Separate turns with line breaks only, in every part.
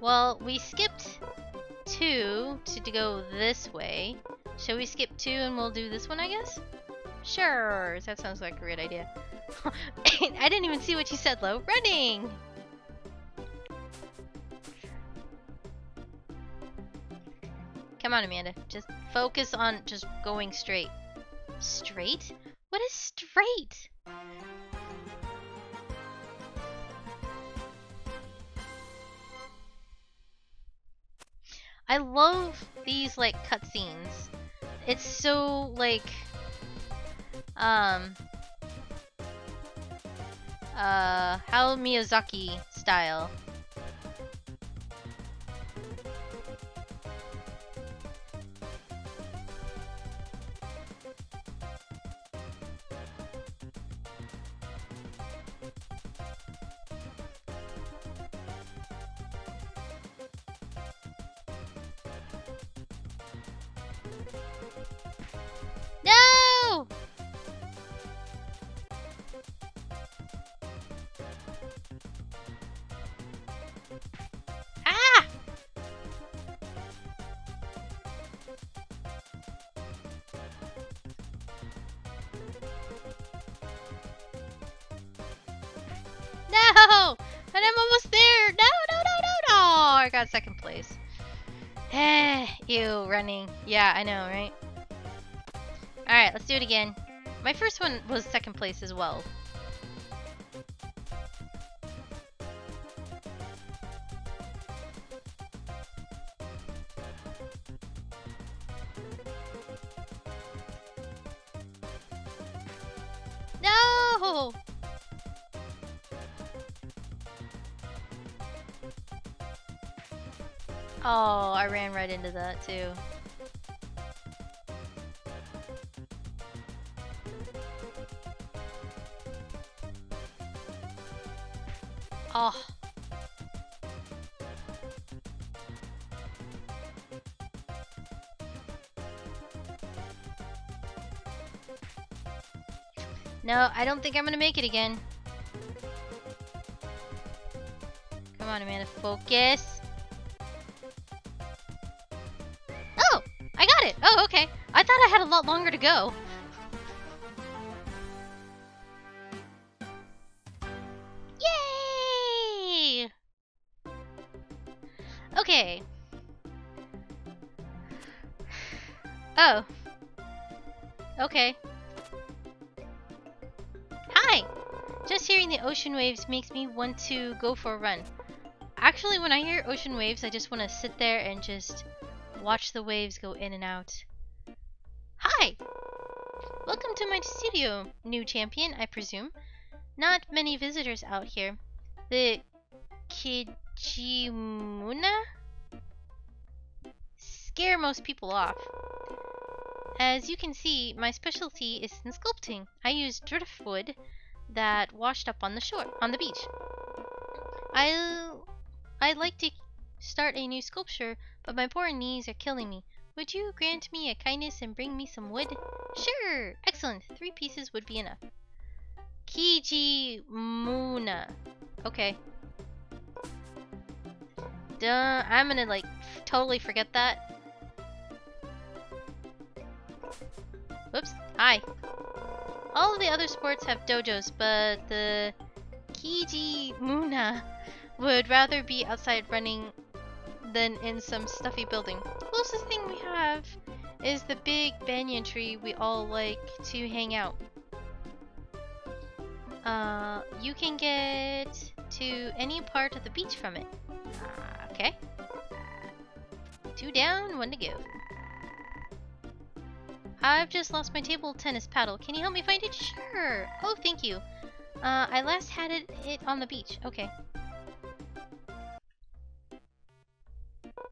Well, we skipped two to, to go this way. Shall we skip two and we'll do this one, I guess? Sure, that sounds like a great idea. I didn't even see what you said, Lo. Running! Come on, Amanda. Just focus on just going straight. Straight? What is straight? I love these like cutscenes. It's so like um uh how Miyazaki style. Place. Eh, ew, running. Yeah, I know, right? Alright, let's do it again. My first one was second place as well. Oh, I ran right into that too. Oh. No, I don't think I'm gonna make it again. Come on, Amanda, focus. Go. Yay! Okay. Oh. Okay. Hi! Just hearing the ocean waves makes me want to go for a run. Actually, when I hear ocean waves, I just want to sit there and just watch the waves go in and out. Welcome to my studio, new champion, I presume. Not many visitors out here. The Kijimuna scare most people off. As you can see, my specialty is in sculpting. I use driftwood that washed up on the shore, on the beach. I I'd like to start a new sculpture, but my poor knees are killing me. Would you grant me a kindness and bring me some wood? Sure! Excellent. Three pieces would be enough. Kijimuna. Okay. Duh, I'm gonna like totally forget that. Whoops. Hi. All of the other sports have dojos, but the Kijimuna would rather be outside running than in some stuffy building. Closest thing we have is the big banyan tree we all like to hang out. Uh, you can get to any part of the beach from it. Uh, okay. Two down, one to go. I've just lost my table tennis paddle. Can you help me find it? Sure. Oh, thank you. Uh, I last had it, it on the beach. Okay.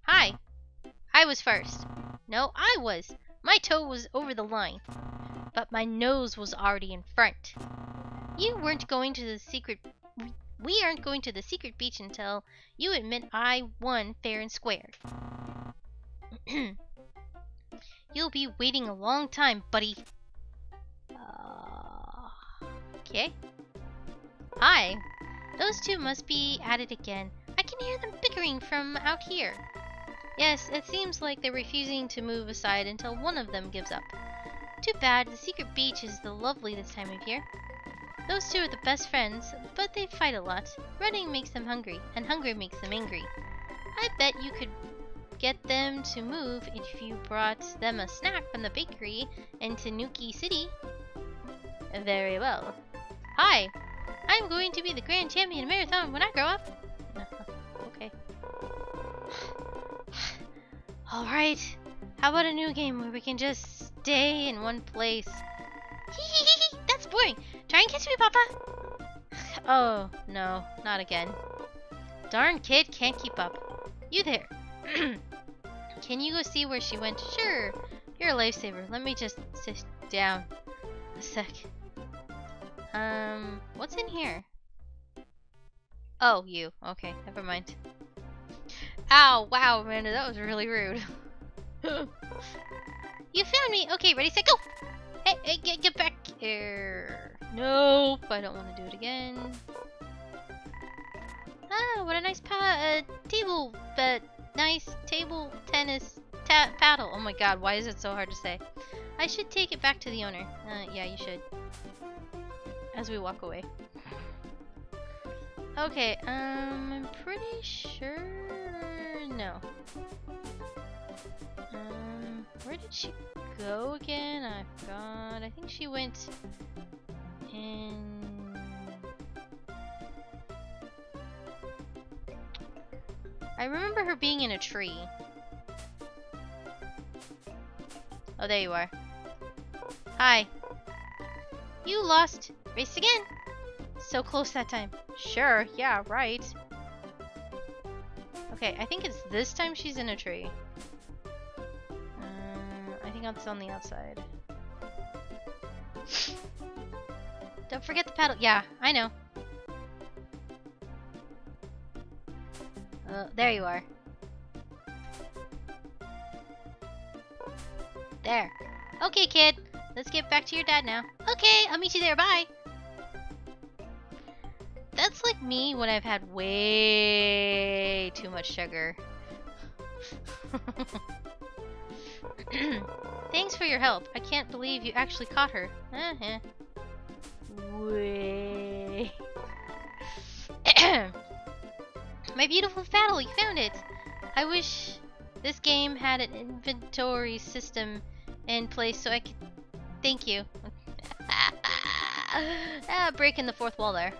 Hi. I was first. No, I was. My toe was over the line. But my nose was already in front. You weren't going to the secret... We aren't going to the secret beach until you admit I won fair and square. You'll be waiting a long time, buddy. Uh, okay. Hi. Those two must be at it again. I can can hear them bickering from out here. Yes, it seems like they're refusing to move aside until one of them gives up. Too bad, the secret beach is the lovely this time of year. Those two are the best friends, but they fight a lot. Running makes them hungry, and hungry makes them angry. I bet you could get them to move if you brought them a snack from the bakery in Tanuki City. Very well. Hi, I'm going to be the grand champion marathon when I grow up. Alright, how about a new game where we can just stay in one place? That's boring. Try and catch me, Papa. Oh, no, not again. Darn kid can't keep up. You there. Can you go see where she went? Sure. You're a lifesaver. Let me just sit down a sec. Um, what's in here? Oh, you. Okay, never mind. Ow, wow, Amanda, that was really rude. you found me! Okay, ready, set, go! Hey, hey, get, get back here. Nope, I don't want to do it again. Ah, what a nice uh, table, but nice table tennis paddle. Oh my god, why is it so hard to say? I should take it back to the owner. Uh, yeah, you should. As we walk away. Okay, um, I'm pretty sure... No. Um, where did she go again? I forgot. I think she went in... I remember her being in a tree. Oh, there you are. Hi. You lost. Race again. So close that time. Sure, yeah, right. Okay, I think it's this time she's in a tree. Uh, I think it's on the outside. Don't forget the paddle. Yeah, I know. Uh, there you are. There. Okay, kid. Let's get back to your dad now. Okay, I'll meet you there. Bye. Like me when I've had way too much sugar. Thanks for your help. I can't believe you actually caught her. Uh -huh. Way. My beautiful paddle, you found it! I wish this game had an inventory system in place so I could... Thank you. ah, breaking the fourth wall there.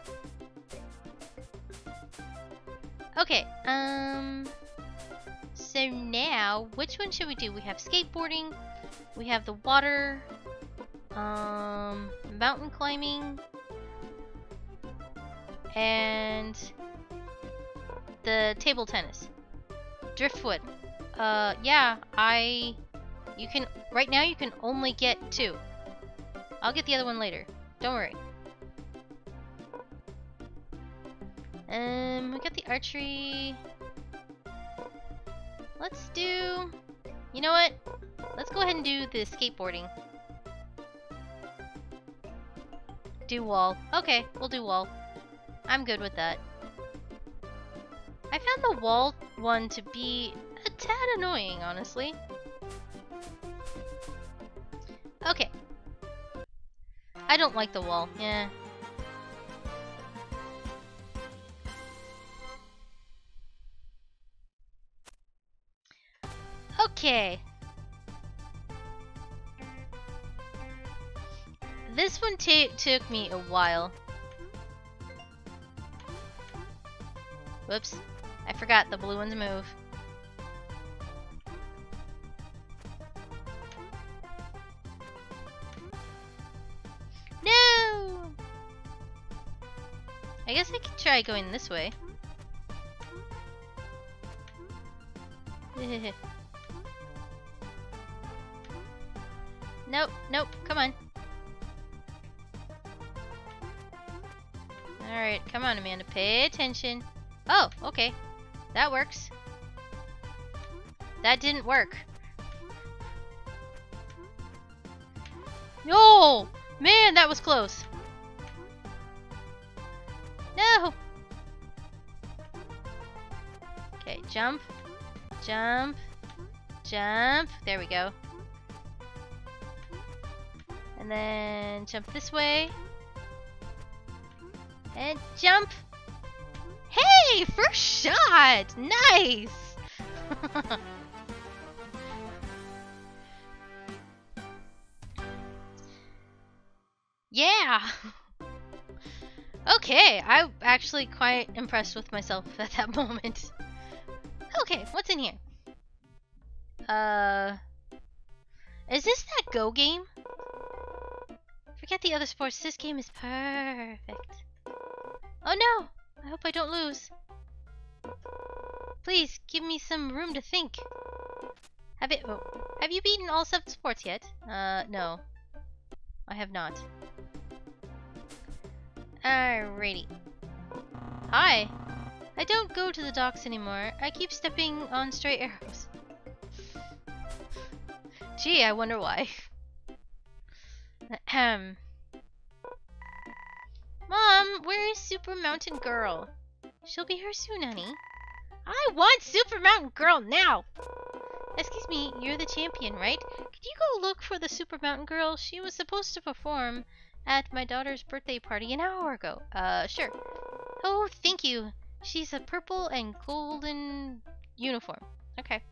Okay, um... So now, which one should we do? We have skateboarding, we have the water, um, mountain climbing, and the table tennis. Driftwood. Uh, yeah, I... You can... Right now you can only get two. I'll get the other one later. Don't worry. Um, we got the archery. Let's do... You know what? Let's go ahead and do the skateboarding. Do wall. Okay, we'll do wall. I'm good with that. I found the wall one to be a tad annoying, honestly. Okay. I don't like the wall, yeah. Okay. This one took me a while. Whoops. I forgot the blue ones move. No! I guess I could try going this way. nope, nope, come on. Alright, come on Amanda, pay attention. Oh, okay. That works. That didn't work. No! Man, that was close. No! Okay, jump, jump, jump. There we go. And then jump this way. And jump. Hey, first shot. Nice. yeah. Okay, I'm actually quite impressed with myself at that moment. Okay, what's in here? Uh, is this that Go game? Forget the other sports, this game is perfect. Oh no! I hope I don't lose. Please, give me some room to think. Have it- oh, have you beaten all seven sports yet? Uh, no. I have not. Alrighty. Hi. I don't go to the docks anymore. I keep stepping on stray arrows. Gee, I wonder why. Ahem. Mom, where is Super Mountain Girl? She'll be here soon, honey. I want Super Mountain Girl now! Excuse me, you're the champion, right? Could you go look for the Super Mountain Girl? She was supposed to perform at my daughter's birthday party an hour ago. Uh, sure. Oh, thank you. She's a purple and golden uniform. Okay.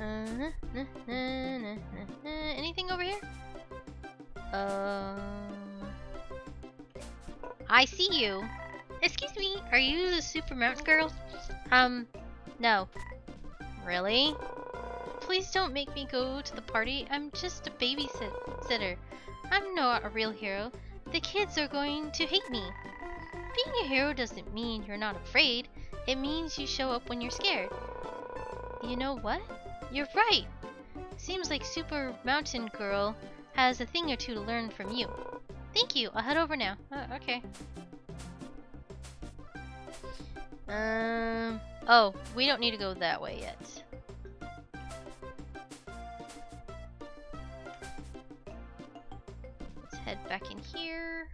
Uh, anything over here? Um, I see you. Excuse me, are you the Super Mountain Girl? Um, no. Really? Please don't make me go to the party. I'm just a babysitter. I'm not a real hero. The kids are going to hate me. Being a hero doesn't mean you're not afraid. It means you show up when you're scared. You know what? You're right. Seems like Super Mountain Girl has a thing or two to learn from you. Thank you. I'll head over now. Uh, okay. Um. Oh, we don't need to go that way yet. Let's head back in here.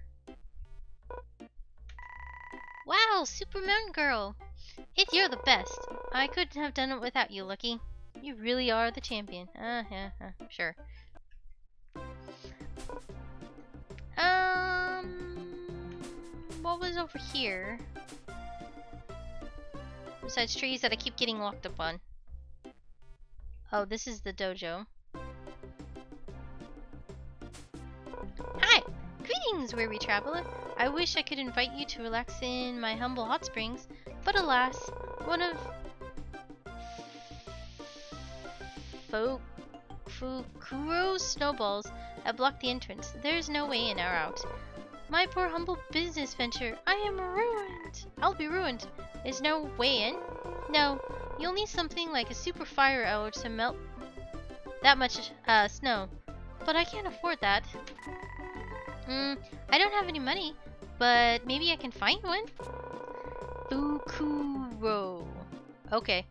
Wow, Super Mountain Girl! If you're the best. I couldn't have done it without you, Lucky. You really are the champion. Uh, yeah, uh, sure. Um, what was over here? Besides trees that I keep getting locked up on. Oh, this is the dojo. Hi! Greetings, weary traveler. I wish I could invite you to relax in my humble hot springs, but alas, one of Fo Fukuro's snowballs have blocked the entrance. There's no way in or out. My poor humble business venture, I am ruined. I'll be ruined. Is no way in? No, you'll need something like a super fire arrow to melt that much uh, snow. But I can't afford that. Hmm, I don't have any money, but maybe I can find one? Fukuro. Okay.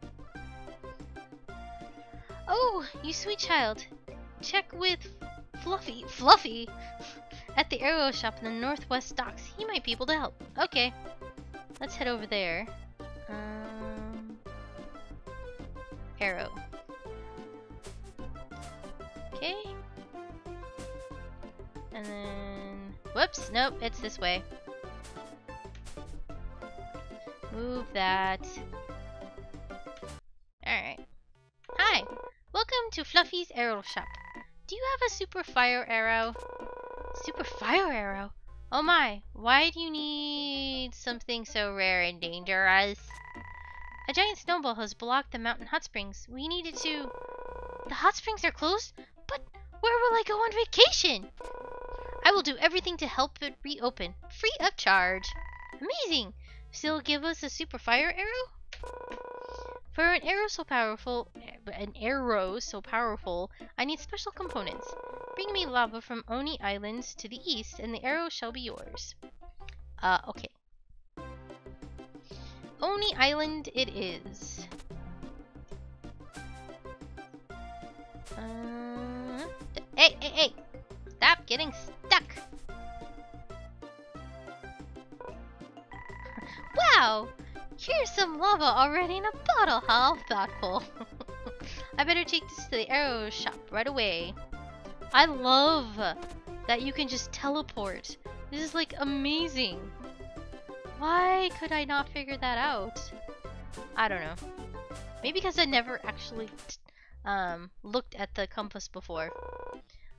Oh, you sweet child. Check with Fluffy. Fluffy? At the arrow shop in the northwest docks. He might be able to help. Okay. Let's head over there. Um, arrow. Okay. And then... Whoops, nope, it's this way. Move that. Alright. Hi! Welcome to Fluffy's Arrow Shop. Do you have a super fire arrow? Super fire arrow? Oh my, why do you need something so rare and dangerous? A giant snowball has blocked the mountain hot springs. We needed to... The hot springs are closed? But where will I go on vacation? I will do everything to help it reopen. Free of charge. Amazing! Still give us a super fire arrow? For an arrow so powerful, an arrow so powerful, I need special components. Bring me lava from Oni Islands to the east, and the arrow shall be yours. Uh, okay. Oni Island it is. Uh, hey, hey, hey! Stop getting stuck! Wow! Here's some lava already in a bottle. How thoughtful. I better take this to the arrow shop right away. I love that you can just teleport. This is like amazing. Why could I not figure that out? I don't know. Maybe because I never actually um, looked at the compass before.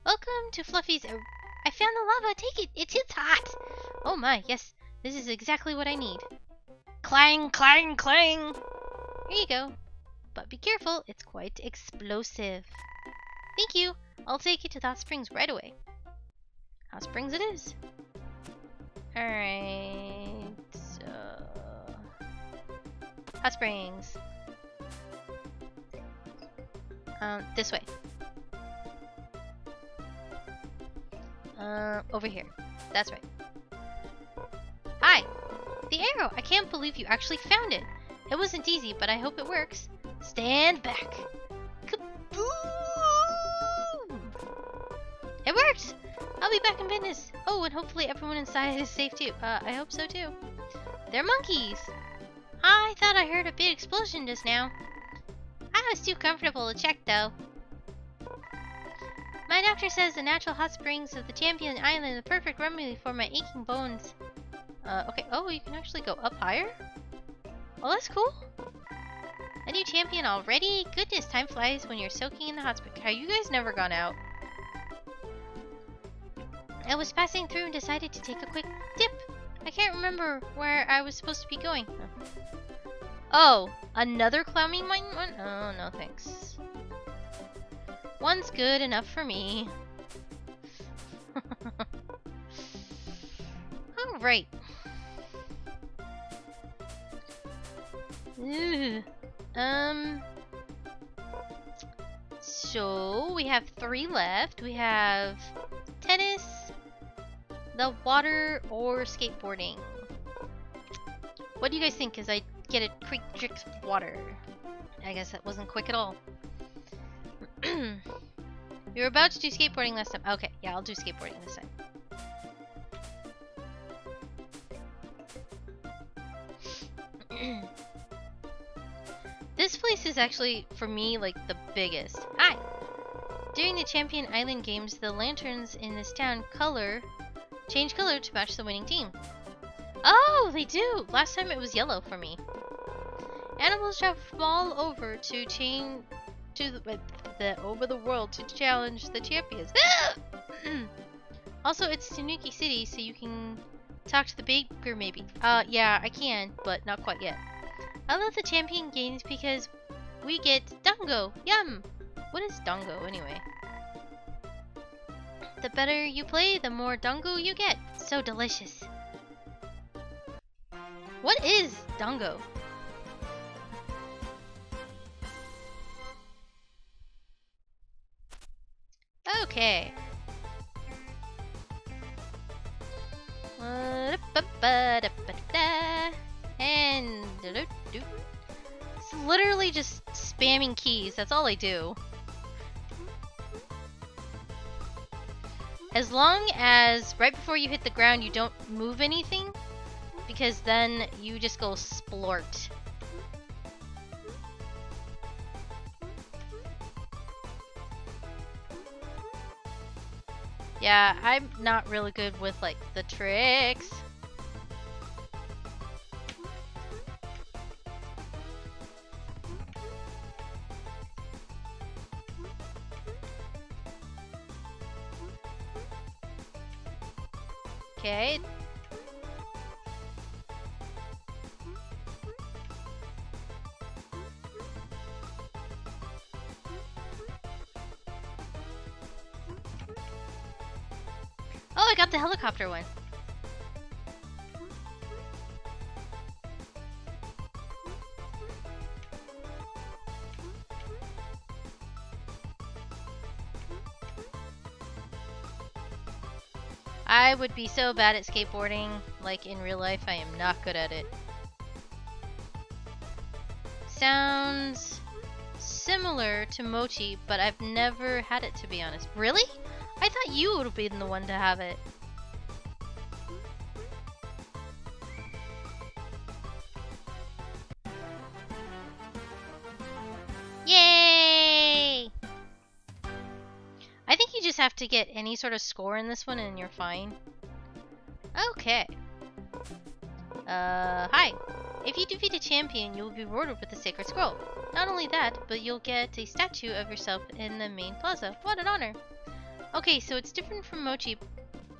Welcome to Fluffy's... I found the lava! Take it! It's, it's hot! Oh my, yes. This is exactly what I need. Clang, clang, clang! Here you go. But be careful, it's quite explosive. Thank you. I'll take you to Hot Springs right away. Hot Springs it is. Alright. So... Hot Springs. Um, this way. Uh, over here. That's right. I can't believe you actually found it. It wasn't easy, but I hope it works. Stand back. Kaboom! It worked! I'll be back in business. Oh, and hopefully everyone inside is safe too. Uh, I hope so too. They're monkeys. I thought I heard a big explosion just now. I was too comfortable to check though. My doctor says the natural hot springs of the Champion Island are the perfect remedy for my aching bones. Uh, okay. Oh, you can actually go up higher? Oh, that's cool. A new champion already? Goodness, time flies when you're soaking in the hot spring. Have you guys never gone out? I was passing through and decided to take a quick dip. I can't remember where I was supposed to be going. Oh, another climbing mountain one? Oh, no thanks. One's good enough for me. Alright. Um. So we have three left. We have tennis, the water, or skateboarding. What do you guys think as I get a quick drink water? I guess that wasn't quick at all. you were about to do skateboarding last time. Okay, yeah, I'll do skateboarding this time. This place is actually, for me, like the biggest. Hi! During the Champion Island games, the lanterns in this town color change color to match the winning team. Oh, they do! Last time it was yellow for me. Animals travel from all over to chain to the, the over the world to challenge the champions. also, it's Tanuki City, so you can talk to the baker maybe. Uh, yeah, I can, but not quite yet. I love the champion games because we get Dango. Yum! What is Dango anyway? The better you play, the more Dango you get. So delicious. What is Dango? Okay. Uh, and it's literally just spamming keys. That's all I do. As long as right before you hit the ground you don't move anything, because then you just go splort. Yeah, I'm not really good with like the tricks. Oh, I got the helicopter one. I would be so bad at skateboarding, like in real life, I am not good at it. Sounds similar to mochi, but I've never had it to be honest. Really? I thought you would have been the one to have it. Yay! I think you just have to get any sort of score in this one and you're fine. Okay. Uh, hi. If you defeat a champion, you will be rewarded with the Sacred Scroll. Not only that, but you'll get a statue of yourself in the main plaza. What an honor! Okay, so it's different from mochi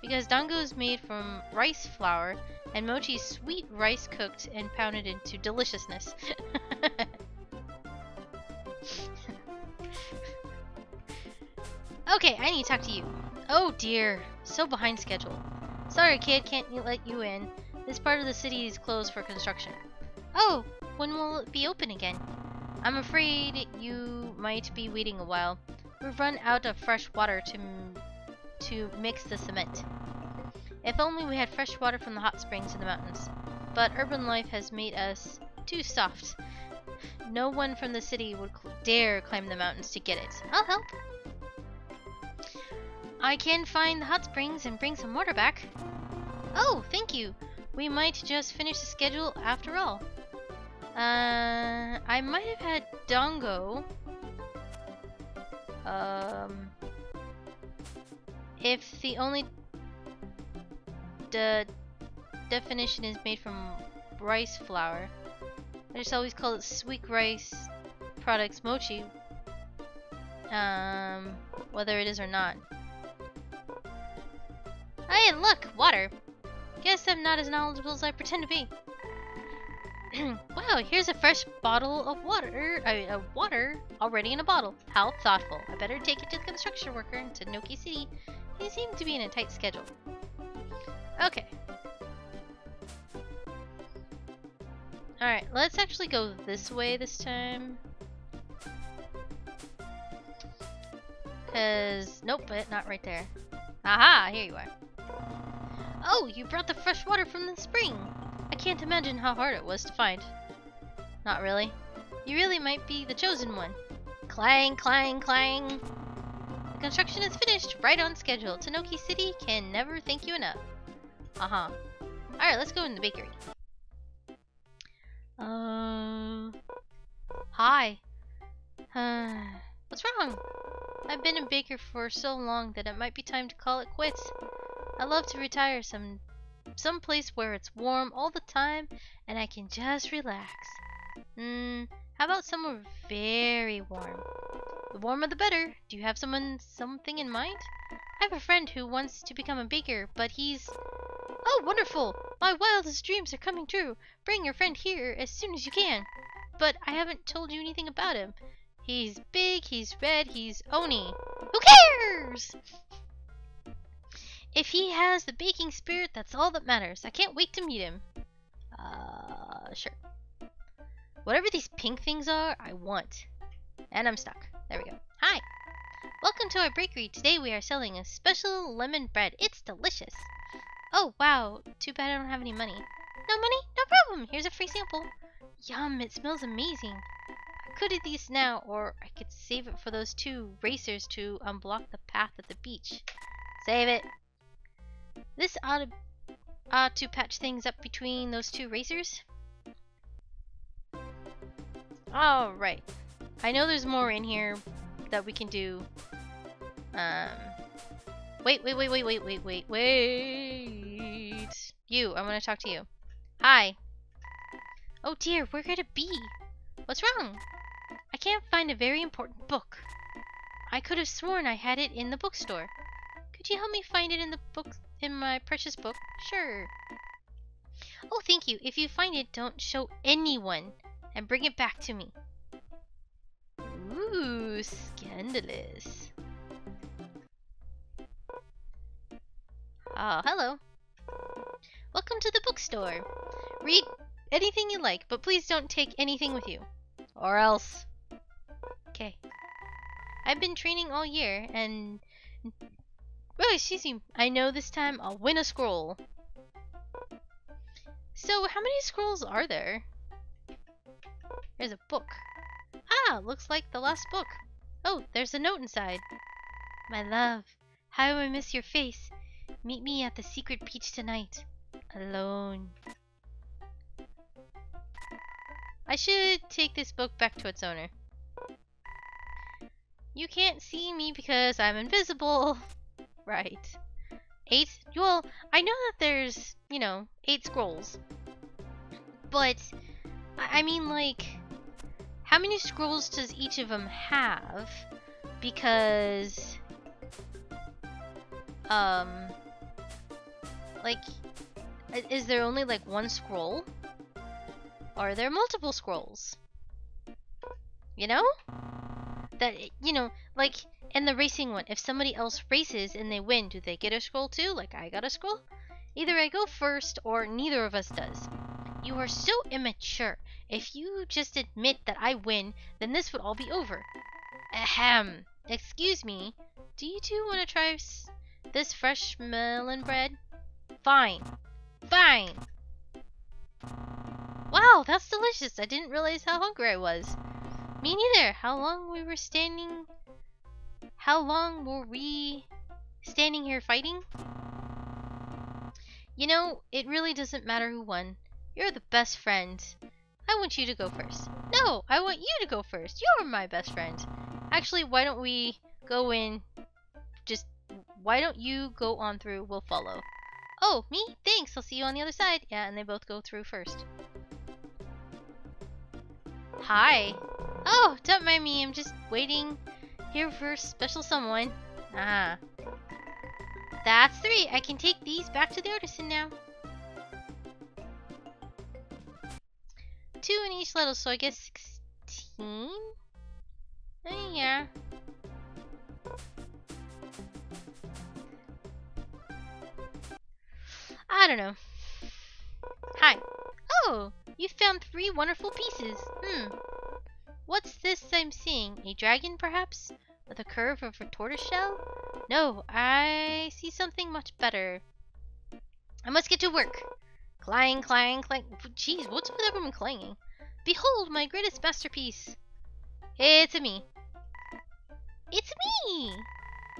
because dango is made from rice flour and mochi is sweet rice cooked and pounded into deliciousness. okay, I need to talk to you. Oh dear, so behind schedule. Sorry kid, can't let you in. This part of the city is closed for construction. Oh, when will it be open again? I'm afraid you might be waiting a while. We've run out of fresh water to to mix the cement. If only we had fresh water from the hot springs in the mountains. But urban life has made us too soft. No one from the city would dare climb the mountains to get it. I'll help. I can find the hot springs and bring some water back. Oh, thank you. We might just finish the schedule after all. Uh, I might have had Dango. Um, if the only the definition is made from rice flour, I just always call it sweet rice products mochi. Um, whether it is or not. Hey, look, water. Guess I'm not as knowledgeable as I pretend to be. wow, here's a fresh bottle of water, uh, water already in a bottle. How thoughtful. I better take it to the construction worker in Tanuki City. He seemed to be in a tight schedule. Okay. Alright, let's actually go this way this time. Cause, nope, but not right there. Aha, here you are. Oh, you brought the fresh water from the spring. Can't imagine how hard it was to find. Not really. You really might be the chosen one. Clang, clang, clang. The construction is finished, right on schedule. Tanuki City can never thank you enough. Uh-huh. Alright, let's go in the bakery. Uh... Hi. Uh, what's wrong? I've been a baker for so long that it might be time to call it quits. I love to retire some some place where it's warm all the time and I can just relax. Hmm, how about somewhere very warm? The warmer the better. Do you have someone something in mind? I have a friend who wants to become a baker, but he's Oh, wonderful! My wildest dreams are coming true. Bring your friend here as soon as you can. But I haven't told you anything about him. He's big, he's red, he's Oni. Who cares? If he has the baking spirit, that's all that matters. I can't wait to meet him. Uh, sure. Whatever these pink things are, I want. And I'm stuck. There we go. Hi. Welcome to our bakery. Today we are selling a special lemon bread. It's delicious. Oh, wow. Too bad I don't have any money. No money? No problem. Here's a free sample. Yum, it smells amazing. I could eat these now, or I could save it for those two racers to unblock the path at the beach. Save it. This ought to, ought to patch things up between those two racers. Alright. I know there's more in here that we can do. Um, Wait, wait, wait, wait, wait, wait, wait, wait. You, I want to talk to you. Hi. Oh dear, where could it be? What's wrong? I can't find a very important book. I could have sworn I had it in the bookstore. Could you help me find it in the book in my precious book? Sure. Oh, thank you. If you find it, don't show anyone and bring it back to me. Ooh, scandalous. Oh, hello. Welcome to the bookstore. Read anything you like, but please don't take anything with you. Or else. Okay. I've been training all year, and... Excuse me. I know this time I'll win a scroll. So, how many scrolls are there? There's a book. Ah, looks like the last book. Oh, there's a note inside. My love, how I miss your face. Meet me at the secret beach tonight. Alone. I should take this book back to its owner. You can't see me because I'm invisible. right. Eight? Well, I know that there's, you know, eight scrolls. But, I mean, like, how many scrolls does each of them have? Because, um, like, is there only like one scroll? Or are there multiple scrolls? You know? That, you know, like in the racing one, if somebody else races and they win, do they get a scroll too? Like I got a scroll? Either I go first or neither of us does. You are so immature. If you just admit that I win, then this would all be over. Ahem. Excuse me. Do you two want to try this fresh melon bread? Fine. Fine. Wow, that's delicious. I didn't realize how hungry I was. Me neither. How long we were standing how long were we standing here fighting? You know, it really doesn't matter who won. You're the best friend. I want you to go first. No, I want you to go first. You're my best friend. Actually, why don't we go in? Just, why don't you go on through? We'll follow. Oh, me? Thanks. I'll see you on the other side. Yeah, and they both go through first. Hi. Oh, don't mind me. I'm just waiting here for special someone. Ah. That's three. I can take these back to the artisan now. Two in each level, so I guess 16? Oh, yeah. I don't know. Hi. Oh, you found three wonderful pieces. Hmm. What's this I'm seeing? A dragon, perhaps? With a curve of a tortoiseshell? No, I see something much better. I must get to work. Clang, clang, clang. Jeez, what's with everyone clanging? Behold my greatest masterpiece. It's me. It's me!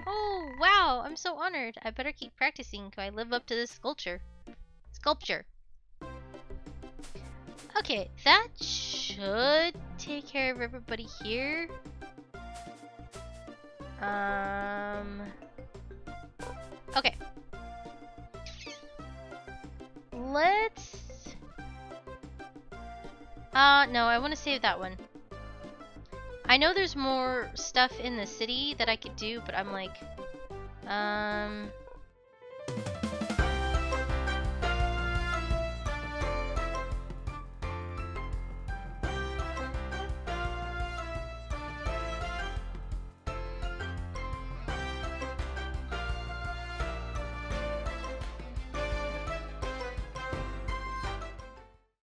Oh, wow, I'm so honored. I better keep practicing so I live up to this sculpture. Sculpture. Okay, that should take care of everybody here. Um. Okay. Let's. Uh, no, I want to save that one. I know there's more stuff in the city that I could do, but I'm like, um,